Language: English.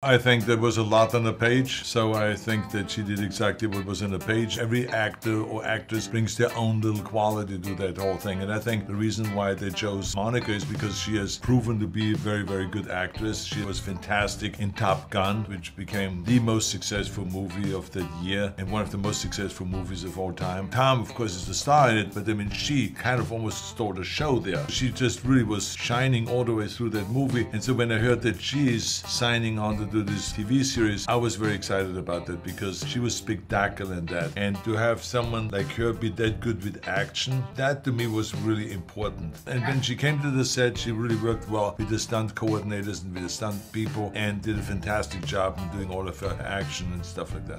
I think there was a lot on the page, so I think that she did exactly what was in the page. Every actor or actress brings their own little quality to that whole thing, and I think the reason why they chose Monica is because she has proven to be a very, very good actress. She was fantastic in Top Gun, which became the most successful movie of the year and one of the most successful movies of all time. Tom, of course, is the star in it, but I mean, she kind of almost stole the show there. She just really was shining all the way through that movie, and so when I heard that she's signing on to do this TV series, I was very excited about that because she was spectacular in that. And to have someone like her be that good with action, that to me was really important. And when she came to the set, she really worked well with the stunt coordinators and with the stunt people and did a fantastic job in doing all of her action and stuff like that.